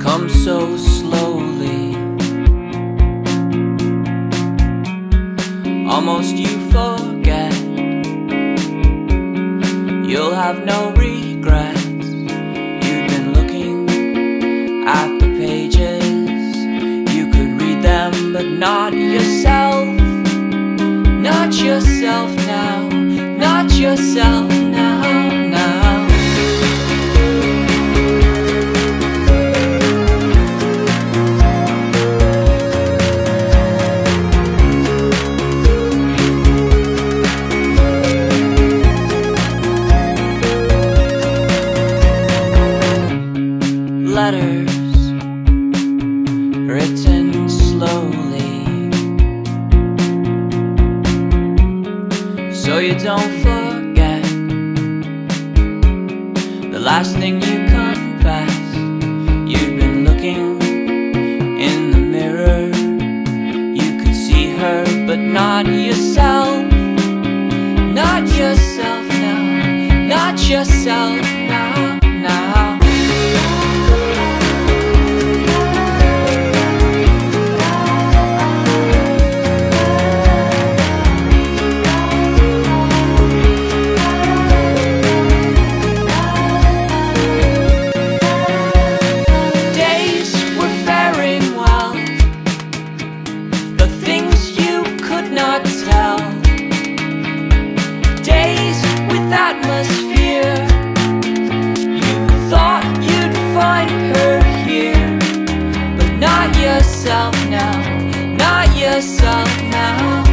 comes so slowly. Almost you forget. You'll have no regrets. You've been looking at the pages. You could read them, but not yourself. Not yourself now. Not yourself letters written slowly. So you don't forget the last thing you confess you've been looking in the mirror. You could see her but not yourself yourself now, not yourself now.